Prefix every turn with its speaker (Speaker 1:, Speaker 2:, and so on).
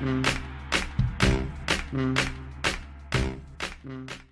Speaker 1: Mm. Mm. Mm. mm.